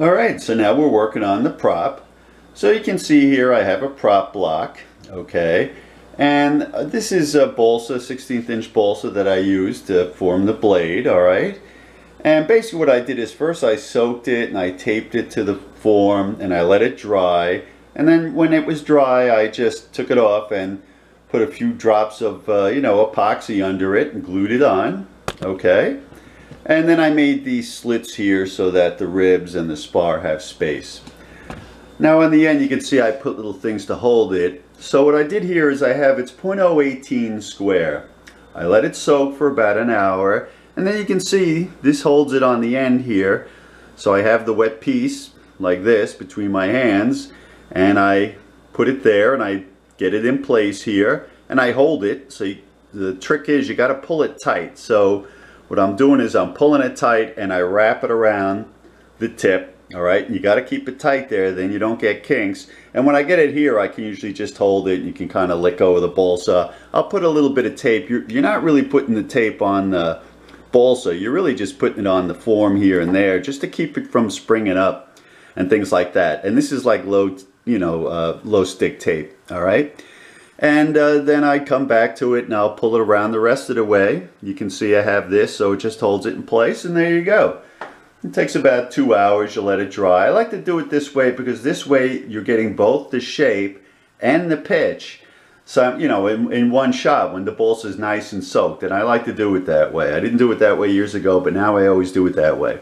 Alright, so now we're working on the prop. So you can see here I have a prop block, okay, and this is a balsa, 16th inch balsa that I used to form the blade, alright. And basically what I did is first I soaked it and I taped it to the form and I let it dry. And then when it was dry I just took it off and put a few drops of, uh, you know, epoxy under it and glued it on, okay. And then I made these slits here so that the ribs and the spar have space. Now in the end you can see I put little things to hold it. So what I did here is I have it's 0.018 square. I let it soak for about an hour and then you can see this holds it on the end here. So I have the wet piece like this between my hands and I put it there and I get it in place here and I hold it. So you, the trick is you got to pull it tight. So what I'm doing is I'm pulling it tight and I wrap it around the tip. All right, you got to keep it tight there, then you don't get kinks. And when I get it here, I can usually just hold it. You can kind of go of the balsa. I'll put a little bit of tape. You're, you're not really putting the tape on the balsa. You're really just putting it on the form here and there just to keep it from springing up and things like that. And this is like low, you know, uh, low stick tape. All right. And uh, then I come back to it and I'll pull it around the rest of the way. You can see I have this, so it just holds it in place, and there you go. It takes about two hours, you let it dry. I like to do it this way because this way you're getting both the shape and the pitch. So, you know, in, in one shot when the balsa is nice and soaked. And I like to do it that way. I didn't do it that way years ago, but now I always do it that way.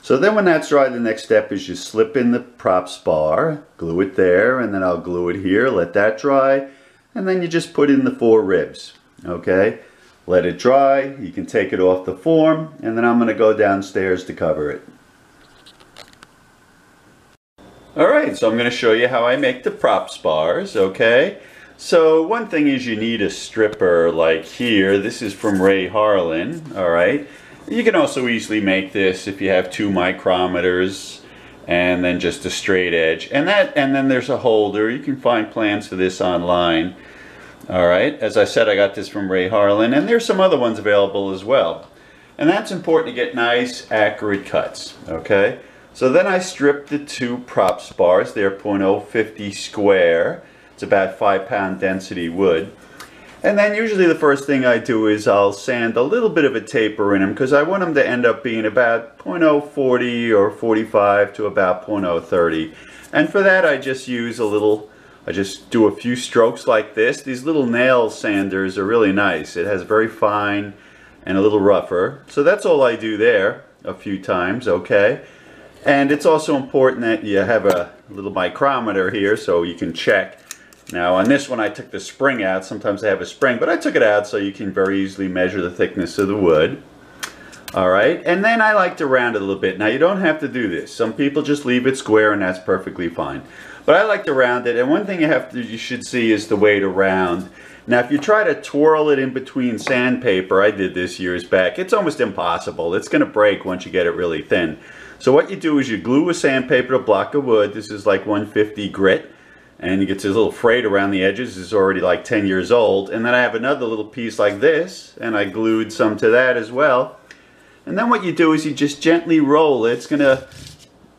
So then when that's dry, the next step is you slip in the prop spar, glue it there, and then I'll glue it here, let that dry and then you just put in the four ribs okay? Let it dry. You can take it off the form and then I'm going to go downstairs to cover it. Alright so I'm going to show you how I make the prop spars okay? So one thing is you need a stripper like here. This is from Ray Harlan alright you can also easily make this if you have two micrometers and then just a straight edge. And that and then there's a holder. You can find plans for this online. All right. As I said I got this from Ray Harlan and there's some other ones available as well. And that's important to get nice accurate cuts. Okay. So then I stripped the two prop spars they're .050 square. It's about five pound density wood and then usually the first thing I do is I'll sand a little bit of a taper in them because I want them to end up being about 0.040 or 45 to about 0.030. And for that I just use a little, I just do a few strokes like this. These little nail sanders are really nice. It has very fine and a little rougher. So that's all I do there a few times, okay? And it's also important that you have a little micrometer here so you can check now on this one I took the spring out. Sometimes they have a spring, but I took it out so you can very easily measure the thickness of the wood. Alright, and then I like to round it a little bit. Now you don't have to do this. Some people just leave it square and that's perfectly fine. But I like to round it, and one thing you have to you should see is the way to round. Now if you try to twirl it in between sandpaper, I did this years back, it's almost impossible. It's going to break once you get it really thin. So what you do is you glue a sandpaper to a block of wood. This is like 150 grit and he gets his little frayed around the edges. It's already like 10 years old. And then I have another little piece like this, and I glued some to that as well. And then what you do is you just gently roll it. It's going to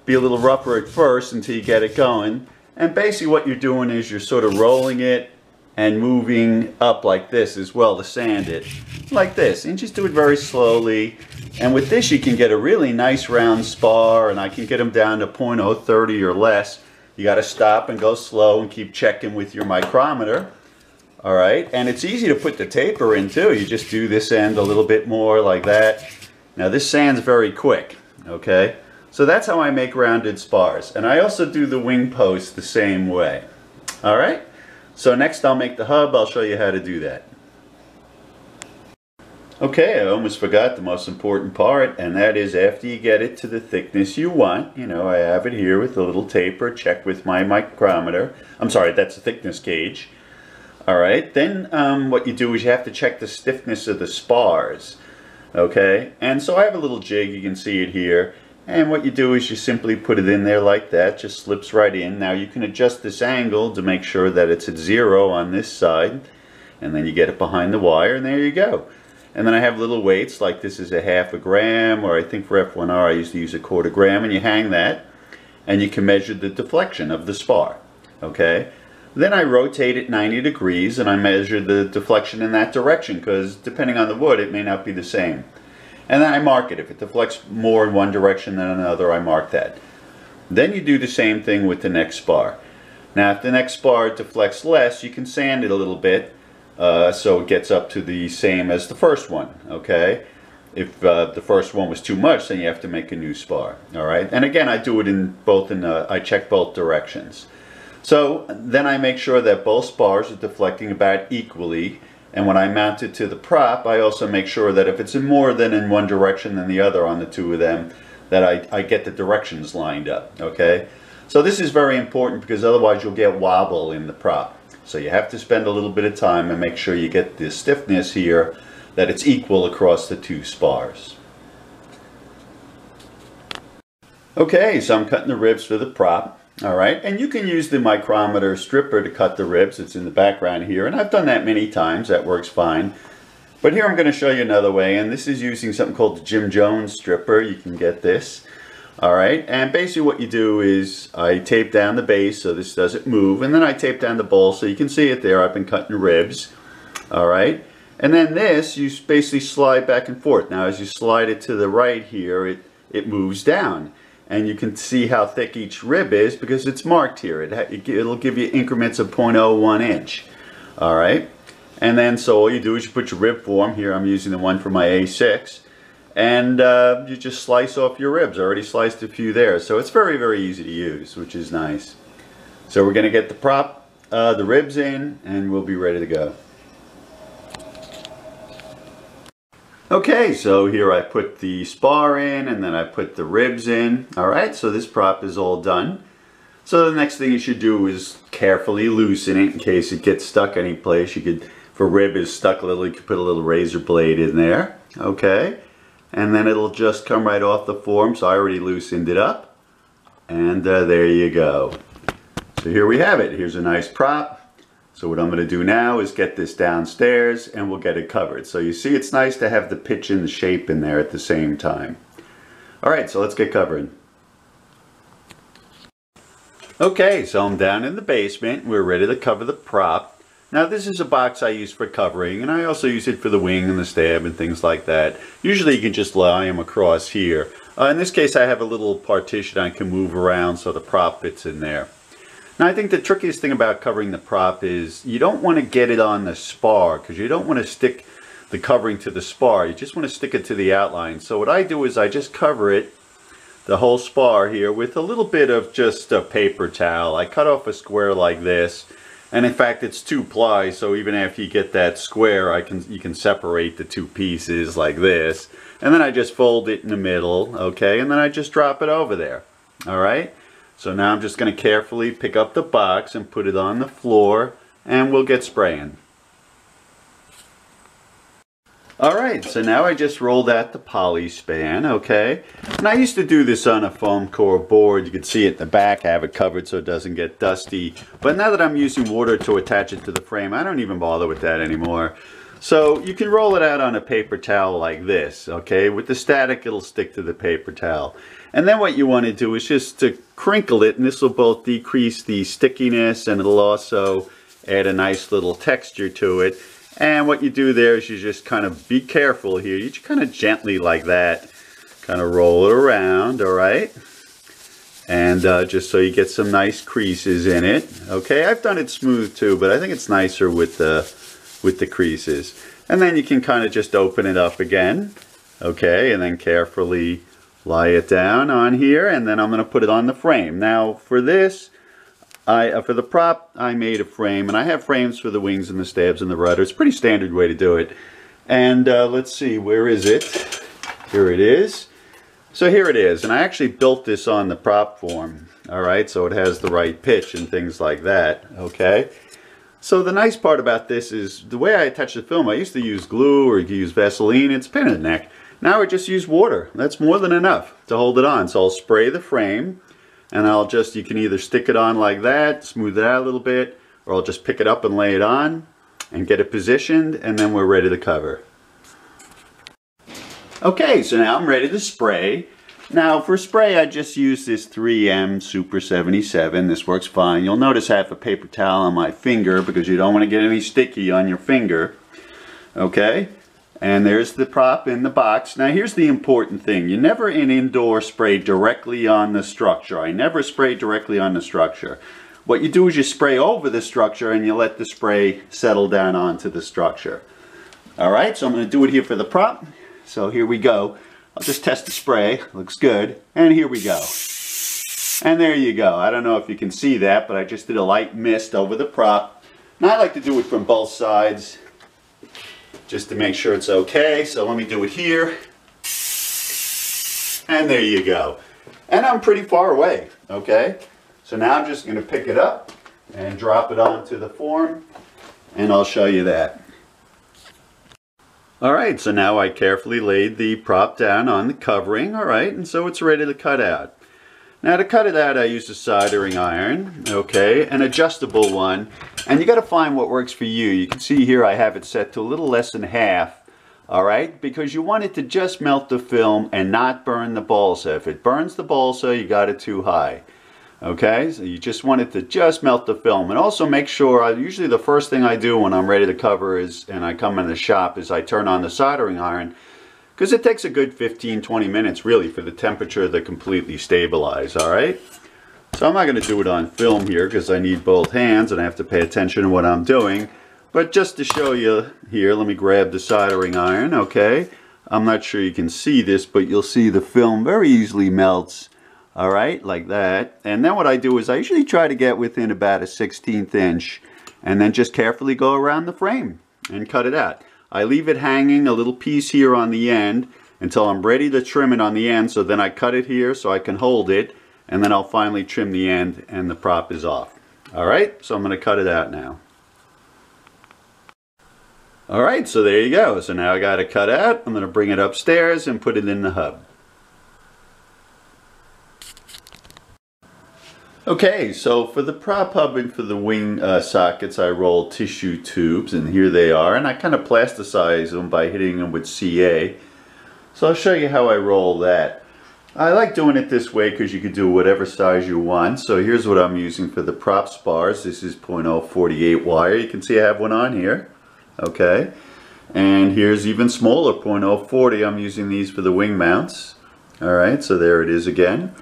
be a little rougher at first until you get it going. And basically what you're doing is you're sort of rolling it and moving up like this as well to sand it. Like this. And just do it very slowly. And with this you can get a really nice round spar and I can get them down to 0.030 or less. You got to stop and go slow and keep checking with your micrometer. All right, and it's easy to put the taper in too. You just do this end a little bit more like that. Now this sands very quick, okay? So that's how I make rounded spars. And I also do the wing post the same way. All right, so next I'll make the hub. I'll show you how to do that. Okay, I almost forgot the most important part, and that is after you get it to the thickness you want, you know, I have it here with a little taper, check with my micrometer. I'm sorry, that's the thickness gauge. All right, then um, what you do is you have to check the stiffness of the spars, okay? And so I have a little jig, you can see it here, and what you do is you simply put it in there like that, just slips right in. Now you can adjust this angle to make sure that it's at zero on this side, and then you get it behind the wire, and there you go. And then I have little weights, like this is a half a gram, or I think for F1R I used to use a quarter gram, and you hang that. and you can measure the deflection of the spar. Okay? Then I rotate it 90 degrees and I measure the deflection in that direction because depending on the wood it may not be the same. And then I mark it. If it deflects more in one direction than another, I mark that. Then you do the same thing with the next spar. Now if the next spar deflects less, you can sand it a little bit uh, so it gets up to the same as the first one, okay? If uh, the first one was too much, then you have to make a new spar, all right? And again, I do it in both, in uh, I check both directions. So then I make sure that both spars are deflecting about equally, and when I mount it to the prop, I also make sure that if it's in more than in one direction than the other on the two of them, that I, I get the directions lined up, okay? So this is very important because otherwise you'll get wobble in the prop. So you have to spend a little bit of time and make sure you get the stiffness here that it's equal across the two spars. Okay, so I'm cutting the ribs for the prop. All right, and you can use the micrometer stripper to cut the ribs. It's in the background here, and I've done that many times. That works fine. But here I'm going to show you another way, and this is using something called the Jim Jones stripper. You can get this. All right, and basically what you do is I tape down the base so this doesn't move, and then I tape down the bowl so you can see it there. I've been cutting ribs. All right, and then this you basically slide back and forth. Now as you slide it to the right here, it, it moves down. And you can see how thick each rib is because it's marked here. It, it'll give you increments of 0.01 inch. All right, and then so all you do is you put your rib form, here I'm using the one for my A6, and uh, you just slice off your ribs. I already sliced a few there, so it's very, very easy to use, which is nice. So we're going to get the prop, uh, the ribs in, and we'll be ready to go. Okay, so here I put the spar in, and then I put the ribs in. Alright, so this prop is all done. So the next thing you should do is carefully loosen it in case it gets stuck any place. You could, if a rib is stuck a little, you could put a little razor blade in there. Okay and then it'll just come right off the form so I already loosened it up. And uh, there you go. So here we have it. Here's a nice prop. So what I'm going to do now is get this downstairs and we'll get it covered. So you see it's nice to have the pitch and the shape in there at the same time. Alright so let's get covering. Okay so I'm down in the basement. We're ready to cover the prop now this is a box I use for covering and I also use it for the wing and the stab and things like that. Usually you can just lie them across here. Uh, in this case I have a little partition I can move around so the prop fits in there. Now I think the trickiest thing about covering the prop is you don't want to get it on the spar because you don't want to stick the covering to the spar. You just want to stick it to the outline. So what I do is I just cover it the whole spar here with a little bit of just a paper towel. I cut off a square like this and in fact, it's two ply, so even after you get that square, I can you can separate the two pieces like this. And then I just fold it in the middle, okay? And then I just drop it over there, all right? So now I'm just going to carefully pick up the box and put it on the floor, and we'll get spraying. Alright, so now I just rolled out the Polyspan, okay? And I used to do this on a foam core board. You can see it in the back. I have it covered so it doesn't get dusty. But now that I'm using water to attach it to the frame, I don't even bother with that anymore. So you can roll it out on a paper towel like this, okay? With the static, it'll stick to the paper towel. And then what you want to do is just to crinkle it, and this will both decrease the stickiness and it'll also add a nice little texture to it. And what you do there is you just kind of be careful here. You just kind of gently like that, kind of roll it around, all right? And uh, just so you get some nice creases in it. Okay, I've done it smooth too, but I think it's nicer with the, with the creases. And then you can kind of just open it up again. Okay, and then carefully lie it down on here. And then I'm going to put it on the frame. Now for this, I, uh, for the prop, I made a frame, and I have frames for the wings and the stabs and the rudder. It's a pretty standard way to do it. And uh, let's see, where is it? Here it is. So here it is, and I actually built this on the prop form, all right, so it has the right pitch and things like that, okay? So the nice part about this is the way I attach the film, I used to use glue or use Vaseline, it's pin in the neck. Now I just use water. That's more than enough to hold it on. So I'll spray the frame, and I'll just, you can either stick it on like that, smooth it out a little bit, or I'll just pick it up and lay it on and get it positioned and then we're ready to cover. Okay, so now I'm ready to spray Now for spray I just use this 3M Super 77. This works fine. You'll notice I have a paper towel on my finger because you don't want to get any sticky on your finger. Okay? And there's the prop in the box. Now here's the important thing. You never in indoor spray directly on the structure. I never spray directly on the structure. What you do is you spray over the structure and you let the spray settle down onto the structure. Alright, so I'm going to do it here for the prop. So here we go. I'll just test the spray. Looks good. And here we go. And there you go. I don't know if you can see that, but I just did a light mist over the prop. Now I like to do it from both sides just to make sure it's okay. So let me do it here. And there you go. And I'm pretty far away, okay? So now I'm just going to pick it up and drop it onto the form and I'll show you that. Alright, so now I carefully laid the prop down on the covering, alright, and so it's ready to cut out. Now to cut it out I used a soldering iron, okay, an adjustable one, and you got to find what works for you. You can see here I have it set to a little less than half, alright, because you want it to just melt the film and not burn the balsa. If it burns the balsa, you got it too high. Okay, so you just want it to just melt the film. And also make sure, I, usually the first thing I do when I'm ready to cover is, and I come in the shop, is I turn on the soldering iron. Because it takes a good 15-20 minutes really for the temperature to completely stabilize, alright? So I'm not going to do it on film here because I need both hands and I have to pay attention to what I'm doing. But just to show you here, let me grab the soldering iron, okay? I'm not sure you can see this, but you'll see the film very easily melts all right like that and then what I do is I usually try to get within about a 16th inch and then just carefully go around the frame and cut it out I leave it hanging a little piece here on the end until I'm ready to trim it on the end so then I cut it here so I can hold it and then I'll finally trim the end and the prop is off. Alright so I'm going to cut it out now. Alright so there you go. So now I got it cut out. I'm going to bring it upstairs and put it in the hub Okay, so for the prop hub and for the wing uh, sockets, I roll tissue tubes, and here they are. And I kind of plasticize them by hitting them with CA. So I'll show you how I roll that. I like doing it this way because you can do whatever size you want. So here's what I'm using for the prop spars. This is 0.048 wire. You can see I have one on here. Okay. And here's even smaller, 0.040. I'm using these for the wing mounts. Alright, so there it is again.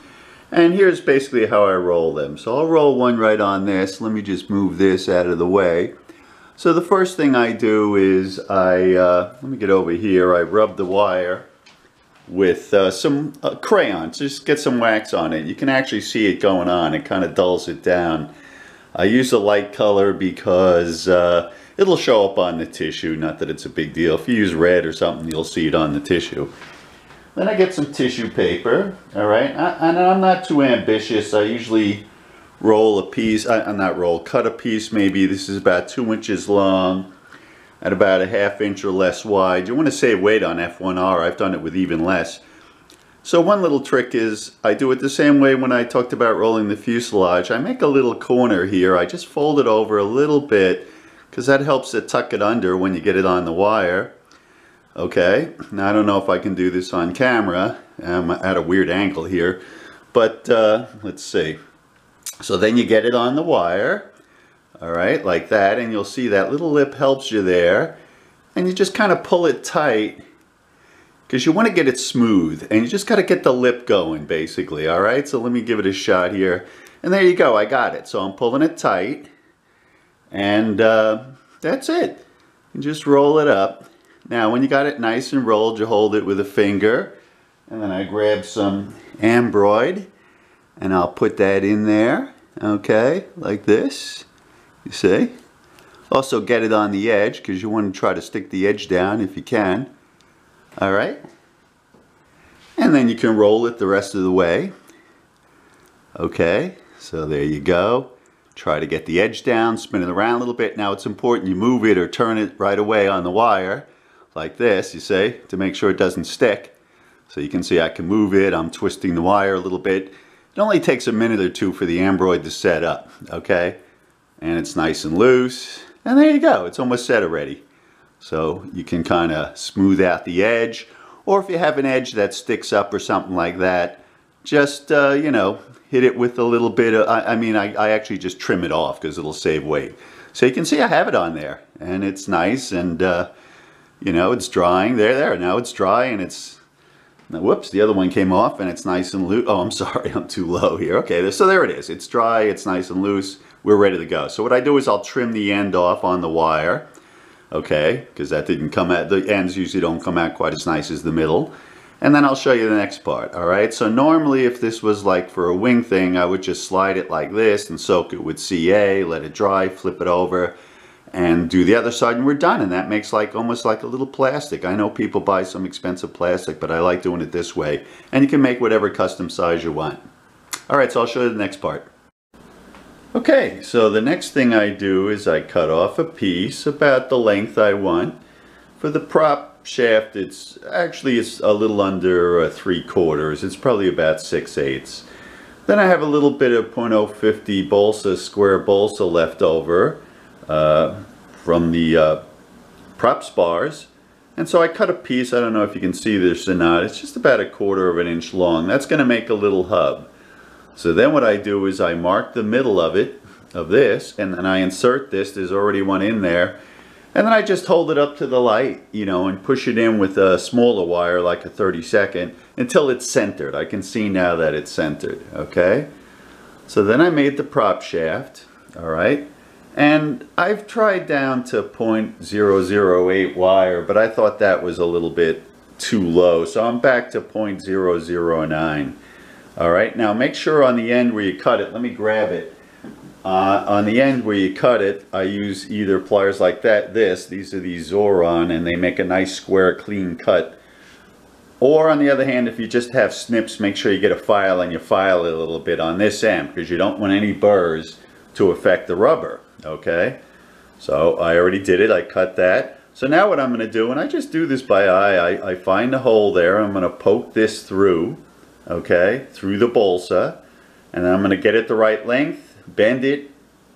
And here's basically how I roll them. So I'll roll one right on this. Let me just move this out of the way. So the first thing I do is I, uh, let me get over here, I rub the wire with uh, some uh, crayon. Just get some wax on it. You can actually see it going on. It kind of dulls it down. I use a light color because uh, it'll show up on the tissue. Not that it's a big deal. If you use red or something, you'll see it on the tissue. Then I get some tissue paper, all right? and I'm not too ambitious. I usually roll a piece, I, am not roll, cut a piece maybe. This is about two inches long at about a half inch or less wide. You want to save weight on F1R. I've done it with even less. So one little trick is I do it the same way when I talked about rolling the fuselage. I make a little corner here. I just fold it over a little bit because that helps to tuck it under when you get it on the wire. Okay, now I don't know if I can do this on camera. I'm at a weird angle here, but uh, let's see. So then you get it on the wire, all right, like that, and you'll see that little lip helps you there, and you just kind of pull it tight because you want to get it smooth, and you just got to get the lip going, basically, all right? So let me give it a shot here, and there you go, I got it. So I'm pulling it tight, and uh, that's it. You just roll it up. Now when you got it nice and rolled, you hold it with a finger. And then I grab some ambroid and I'll put that in there. Okay, like this. You see? Also get it on the edge because you want to try to stick the edge down if you can. Alright? And then you can roll it the rest of the way. Okay, so there you go. Try to get the edge down, spin it around a little bit. Now it's important you move it or turn it right away on the wire like this, you see, to make sure it doesn't stick. So you can see I can move it, I'm twisting the wire a little bit. It only takes a minute or two for the ambroid to set up, okay? And it's nice and loose. And there you go, it's almost set already. So you can kind of smooth out the edge. Or if you have an edge that sticks up or something like that, just, uh, you know, hit it with a little bit of, I, I mean, I, I actually just trim it off because it'll save weight. So you can see I have it on there and it's nice and, uh, you know, it's drying. There, there, now it's dry and it's, now, whoops, the other one came off and it's nice and loose. Oh, I'm sorry, I'm too low here. Okay, so there it is. It's dry, it's nice and loose. We're ready to go. So what I do is I'll trim the end off on the wire okay? Because that didn't come out, the ends usually don't come out quite as nice as the middle. And then I'll show you the next part, all right? So normally if this was like for a wing thing, I would just slide it like this and soak it with CA, let it dry, flip it over, and do the other side and we're done. And that makes like almost like a little plastic. I know people buy some expensive plastic, but I like doing it this way. And you can make whatever custom size you want. All right, so I'll show you the next part. Okay, so the next thing I do is I cut off a piece about the length I want. For the prop shaft, it's actually it's a little under uh, three quarters. It's probably about six eighths. Then I have a little bit of .050 balsa, square balsa left over from the uh, prop spars. And so I cut a piece, I don't know if you can see this or not, it's just about a quarter of an inch long. That's going to make a little hub. So then what I do is I mark the middle of it, of this, and then I insert this, there's already one in there, and then I just hold it up to the light, you know, and push it in with a smaller wire, like a 30 second, until it's centered. I can see now that it's centered, okay? So then I made the prop shaft, all right? And I've tried down to 0.008 wire, but I thought that was a little bit too low. So I'm back to 0.009. All right, now make sure on the end where you cut it, let me grab it. Uh, on the end where you cut it, I use either pliers like that, this, these are the Xuron, and they make a nice square clean cut. Or on the other hand, if you just have snips, make sure you get a file and you file it a little bit on this end because you don't want any burrs to affect the rubber, okay? So I already did it, I cut that. So now what I'm going to do, and I just do this by eye, I, I find a hole there, I'm going to poke this through, okay, through the balsa. And I'm going to get it the right length, bend it,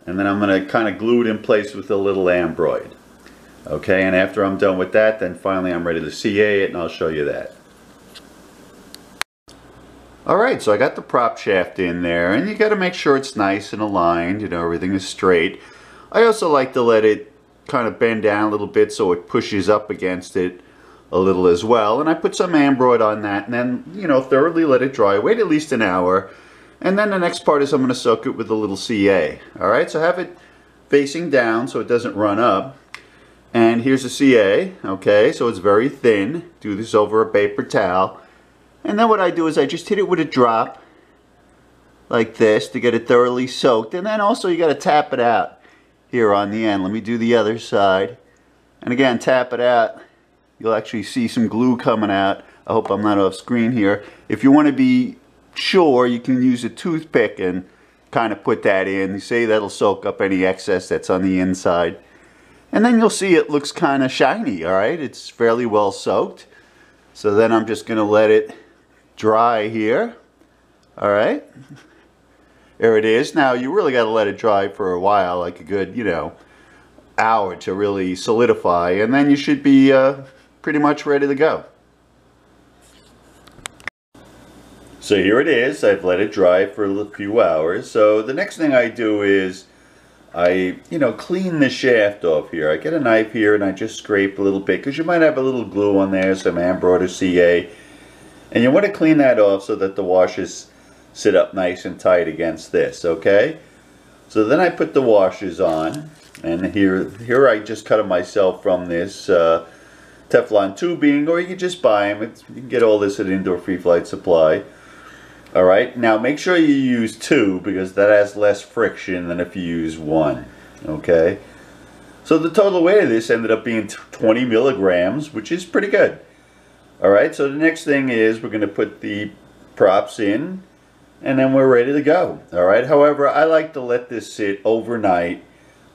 and then I'm going to kind of glue it in place with a little ambroid. Okay, and after I'm done with that, then finally I'm ready to CA it and I'll show you that. Alright, so I got the prop shaft in there, and you got to make sure it's nice and aligned, you know, everything is straight. I also like to let it kind of bend down a little bit so it pushes up against it a little as well. And I put some ambroid on that and then, you know, thoroughly let it dry. Wait at least an hour. And then the next part is I'm going to soak it with a little CA. All right, so have it facing down so it doesn't run up. And here's a CA, okay, so it's very thin. Do this over a paper towel. And then what I do is I just hit it with a drop like this to get it thoroughly soaked. And then also you got to tap it out here on the end. Let me do the other side. And again, tap it out You'll actually see some glue coming out. I hope I'm not off screen here. If you want to be sure, you can use a toothpick and kind of put that in. You see that'll soak up any excess that's on the inside. And then you'll see it looks kind of shiny, all right? It's fairly well soaked. So then I'm just going to let it dry here. All right. There it is. Now you really got to let it dry for a while, like a good, you know, hour to really solidify. And then you should be uh, pretty much ready to go. So here it is. I've let it dry for a few hours. So the next thing I do is I, you know, clean the shaft off here. I get a knife here and I just scrape a little bit because you might have a little glue on there, some ambroid or CA. And you want to clean that off so that the washers sit up nice and tight against this, okay? So then I put the washers on. And here, here I just cut them myself from this uh, Teflon tubing, or you can just buy them. It's, you can get all this at Indoor Free Flight Supply. All right, now make sure you use two because that has less friction than if you use one. Okay, so the total weight of this ended up being 20 milligrams, which is pretty good. All right, so the next thing is we're going to put the props in and then we're ready to go. All right, however, I like to let this sit overnight,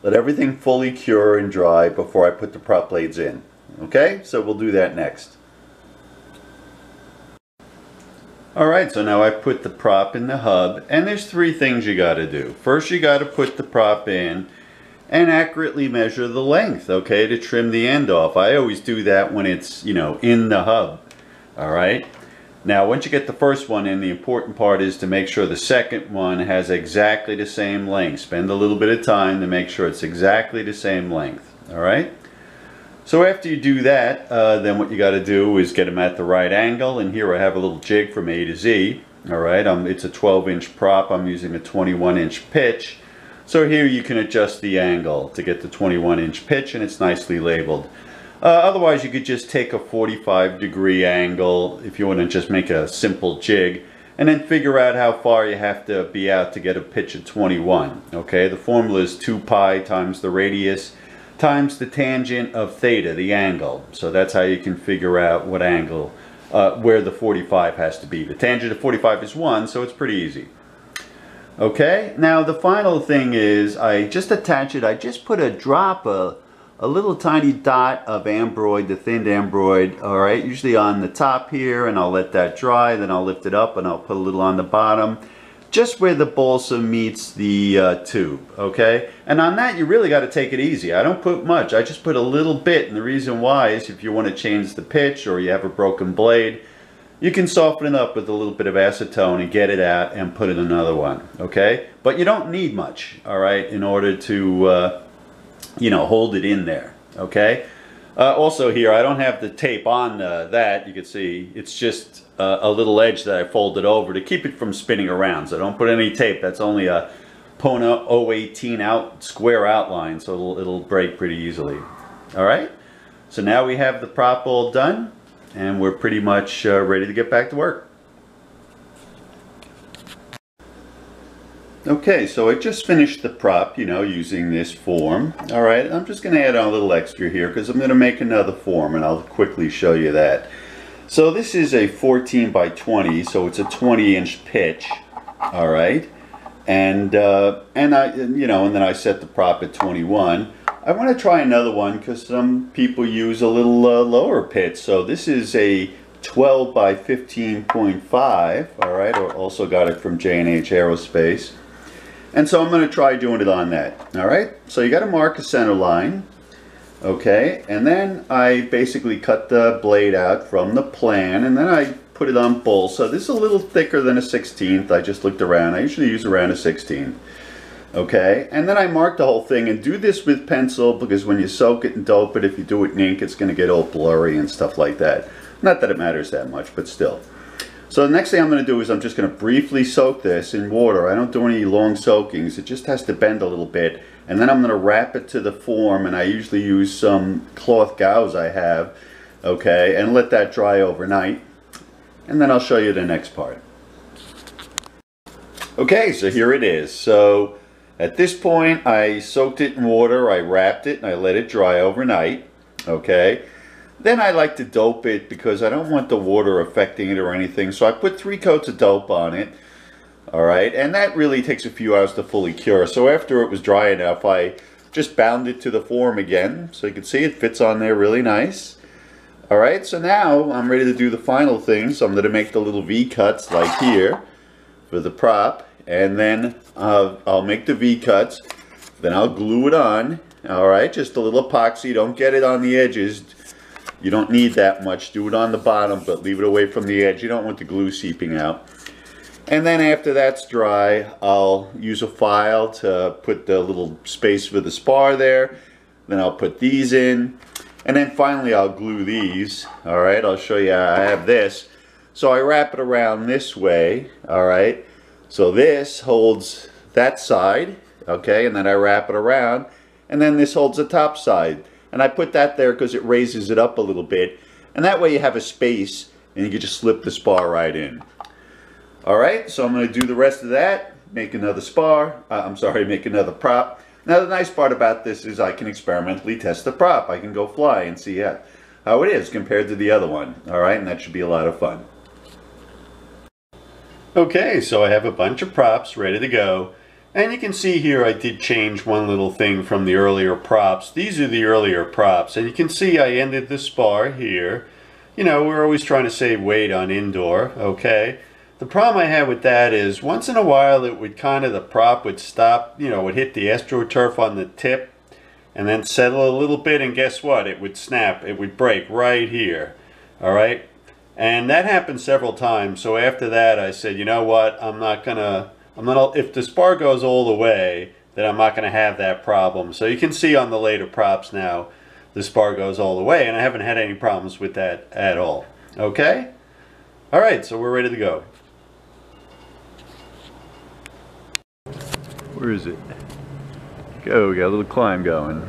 let everything fully cure and dry before I put the prop blades in. Okay, so we'll do that next. Alright, so now I put the prop in the hub, and there's three things you got to do. First, you got to put the prop in and accurately measure the length, okay, to trim the end off. I always do that when it's, you know, in the hub. All right. Now, once you get the first one in, the important part is to make sure the second one has exactly the same length. Spend a little bit of time to make sure it's exactly the same length. All right. So after you do that, uh, then what you got to do is get them at the right angle. And here I have a little jig from A2Z. All right, um, it's a 12 inch prop. I'm using a 21 inch pitch. So here you can adjust the angle to get the 21 inch pitch and it's nicely labeled. Uh, otherwise you could just take a 45 degree angle if you want to just make a simple jig and then figure out how far you have to be out to get a pitch of 21. Okay, the formula is 2 pi times the radius times the tangent of theta, the angle. So that's how you can figure out what angle, uh, where the 45 has to be. The tangent of 45 is 1, so it's pretty easy. Okay, now the final thing is I just attach it, I just put a drop, a, a little tiny dot of ambroid, the thinned ambroid, alright, usually on the top here, and I'll let that dry, then I'll lift it up and I'll put a little on the bottom just where the balsa meets the uh, tube, okay? And on that, you really got to take it easy. I don't put much. I just put a little bit, and the reason why is if you want to change the pitch or you have a broken blade, you can soften it up with a little bit of acetone and get it out and put in another one, okay? But you don't need much, all right, in order to, uh, you know, hold it in there, okay? Uh, also here, I don't have the tape on uh, that, you can see. It's just uh, a little edge that I folded over to keep it from spinning around. So don't put any tape. That's only a Pona 018 out square outline, so it'll, it'll break pretty easily. All right, so now we have the prop all done, and we're pretty much uh, ready to get back to work. Okay, so I just finished the prop, you know, using this form. All right, I'm just going to add on a little extra here because I'm going to make another form and I'll quickly show you that. So this is a 14 by 20, so it's a 20 inch pitch. All right, and uh, and I, you know, and then I set the prop at 21. I want to try another one because some people use a little uh, lower pitch. So this is a 12 by 15.5. All right, or also got it from J&H Aerospace. And so I'm going to try doing it on that. All right, so you got to mark a center line. Okay, and then I basically cut the blade out from the plan and then I put it on bull. So This is a little thicker than a 16th. I just looked around. I usually use around a 16th. Okay, and then I mark the whole thing and do this with pencil because when you soak it and dope it, if you do it in ink, it's going to get all blurry and stuff like that. Not that it matters that much, but still. So the next thing I'm going to do is I'm just going to briefly soak this in water. I don't do any long soakings. It just has to bend a little bit. And then I'm going to wrap it to the form and I usually use some cloth gauze I have. Okay, and let that dry overnight. And then I'll show you the next part. Okay, so here it is. So at this point I soaked it in water, I wrapped it, and I let it dry overnight. Okay. Then I like to dope it because I don't want the water affecting it or anything. So I put three coats of dope on it. All right, and that really takes a few hours to fully cure. So after it was dry enough, I just bound it to the form again. So you can see it fits on there really nice. All right, so now I'm ready to do the final thing. So I'm going to make the little V cuts like here for the prop. And then uh, I'll make the V cuts. Then I'll glue it on. All right, just a little epoxy. Don't get it on the edges you don't need that much. Do it on the bottom, but leave it away from the edge. You don't want the glue seeping out. And then after that's dry, I'll use a file to put the little space for the spar there. Then I'll put these in. And then finally I'll glue these. All right, I'll show you I have this. So I wrap it around this way. All right. So this holds that side. Okay, and then I wrap it around. And then this holds the top side. And I put that there because it raises it up a little bit. And that way you have a space and you can just slip the spar right in. All right, so I'm going to do the rest of that, make another spar, uh, I'm sorry, make another prop. Now the nice part about this is I can experimentally test the prop. I can go fly and see how, how it is compared to the other one. All right, and that should be a lot of fun. Okay, so I have a bunch of props ready to go. And you can see here I did change one little thing from the earlier props. These are the earlier props. And you can see I ended the spar here. You know, we're always trying to save weight on indoor, okay? The problem I had with that is once in a while it would kind of, the prop would stop, you know, would hit the AstroTurf on the tip and then settle a little bit and guess what? It would snap, it would break right here, all right? And that happened several times. So after that, I said, you know what? I'm not gonna. I'm gonna. If the spar goes all the way, then I'm not gonna have that problem. So you can see on the later props now, the spar goes all the way, and I haven't had any problems with that at all. Okay. All right. So we're ready to go. Where is it? Go. We got a little climb going.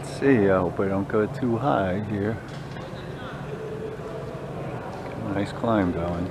Let's see, I hope I don't go too high here. Nice climb going.